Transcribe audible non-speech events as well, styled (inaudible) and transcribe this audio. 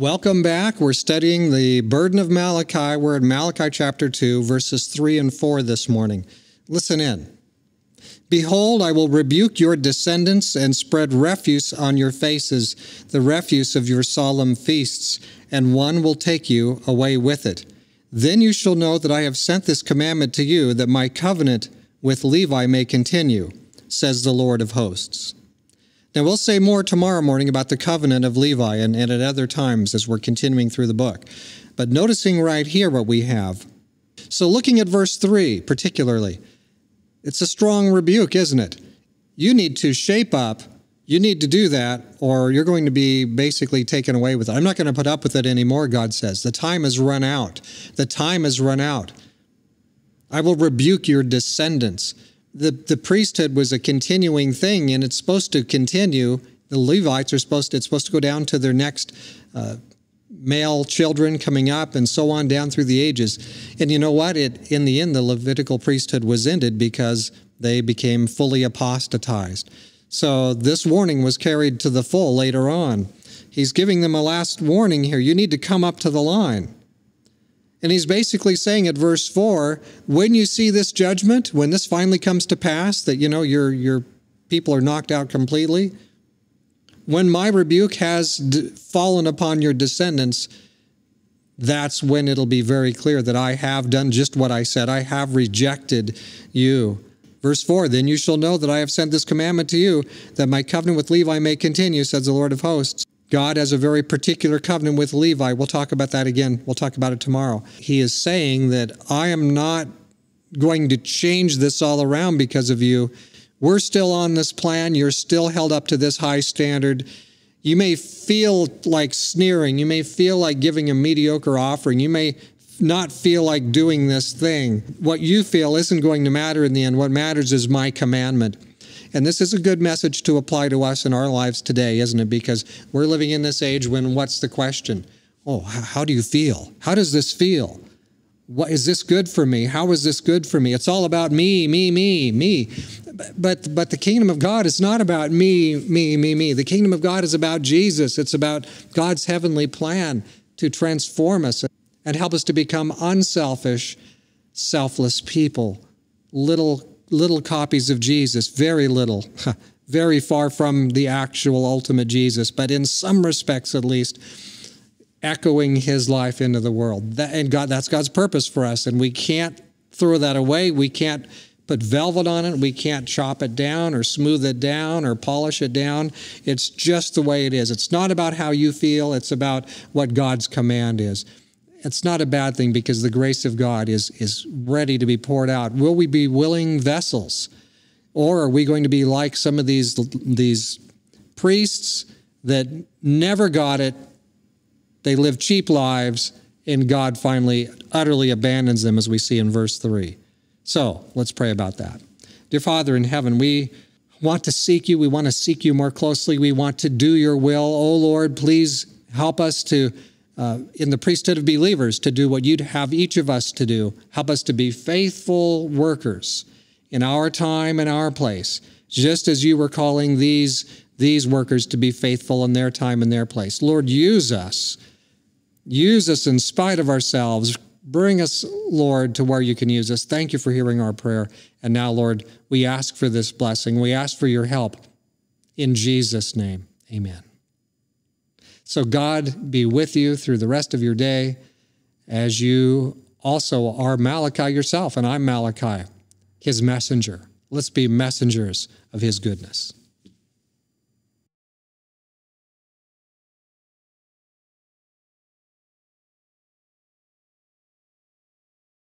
Welcome back. We're studying the burden of Malachi. We're in Malachi chapter 2, verses 3 and 4 this morning. Listen in. Behold, I will rebuke your descendants and spread refuse on your faces, the refuse of your solemn feasts, and one will take you away with it. Then you shall know that I have sent this commandment to you, that my covenant with Levi may continue, says the Lord of hosts. Now, we'll say more tomorrow morning about the covenant of Levi and, and at other times as we're continuing through the book. But noticing right here what we have. So, looking at verse 3 particularly, it's a strong rebuke, isn't it? You need to shape up. You need to do that, or you're going to be basically taken away with it. I'm not going to put up with it anymore, God says. The time has run out. The time has run out. I will rebuke your descendants the, the priesthood was a continuing thing and it's supposed to continue. The Levites are supposed to, it's supposed to go down to their next uh, male children coming up and so on down through the ages. And you know what? It, in the end, the Levitical priesthood was ended because they became fully apostatized. So this warning was carried to the full later on. He's giving them a last warning here. You need to come up to the line. And he's basically saying at verse 4 when you see this judgment, when this finally comes to pass, that you know your, your people are knocked out completely, when my rebuke has d- fallen upon your descendants, that's when it'll be very clear that I have done just what I said. I have rejected you. Verse 4 Then you shall know that I have sent this commandment to you, that my covenant with Levi may continue, says the Lord of hosts. God has a very particular covenant with Levi. We'll talk about that again. We'll talk about it tomorrow. He is saying that I am not going to change this all around because of you. We're still on this plan. You're still held up to this high standard. You may feel like sneering. You may feel like giving a mediocre offering. You may not feel like doing this thing. What you feel isn't going to matter in the end. What matters is my commandment. And this is a good message to apply to us in our lives today, isn't it? Because we're living in this age when what's the question? Oh, how do you feel? How does this feel? What is this good for me? How is this good for me? It's all about me, me, me, me. But but the kingdom of God is not about me, me, me, me. The kingdom of God is about Jesus. It's about God's heavenly plan to transform us and help us to become unselfish, selfless people, little little copies of Jesus, very little, (laughs) very far from the actual ultimate Jesus, but in some respects at least, echoing his life into the world. That, and God, that's God's purpose for us, and we can't throw that away. We can't put velvet on it. We can't chop it down or smooth it down or polish it down. It's just the way it is. It's not about how you feel, it's about what God's command is it's not a bad thing because the grace of God is, is ready to be poured out. Will we be willing vessels? Or are we going to be like some of these, these priests that never got it? They live cheap lives, and God finally utterly abandons them, as we see in verse 3. So let's pray about that. Dear Father in heaven, we want to seek you. We want to seek you more closely. We want to do your will. Oh Lord, please help us to uh, in the priesthood of believers to do what you'd have each of us to do. Help us to be faithful workers in our time and our place, just as you were calling these, these workers to be faithful in their time and their place. Lord, use us. Use us in spite of ourselves. Bring us, Lord, to where you can use us. Thank you for hearing our prayer. And now, Lord, we ask for this blessing. We ask for your help. In Jesus' name, amen. So God be with you through the rest of your day as you also are Malachi yourself, and I'm Malachi, his messenger. Let's be messengers of his goodness.